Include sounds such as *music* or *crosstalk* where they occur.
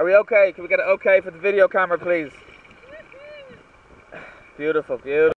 Are we okay? Can we get an okay for the video camera, please? *sighs* Beautiful, beautiful.